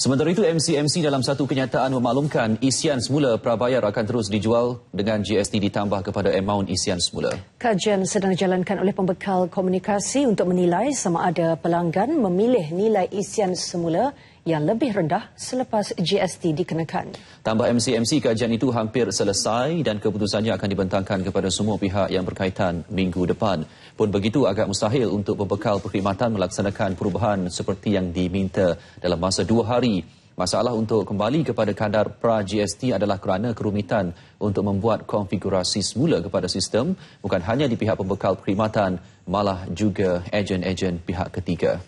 Sementara itu, MCMC dalam satu kenyataan memaklumkan isian semula prabayar akan terus dijual dengan GST ditambah kepada amaun isian semula. Kajian sedang dijalankan oleh pembekal komunikasi untuk menilai sama ada pelanggan memilih nilai isian semula yang lebih rendah selepas GST dikenakan. Tambah MCMC, kajian itu hampir selesai dan keputusannya akan dibentangkan kepada semua pihak yang berkaitan minggu depan. Pun begitu agak mustahil untuk pembekal perkhidmatan melaksanakan perubahan seperti yang diminta dalam masa dua hari. Masalah untuk kembali kepada kadar pra-GST adalah kerana kerumitan untuk membuat konfigurasi semula kepada sistem bukan hanya di pihak pembekal perkhidmatan malah juga ejen-ejen pihak ketiga.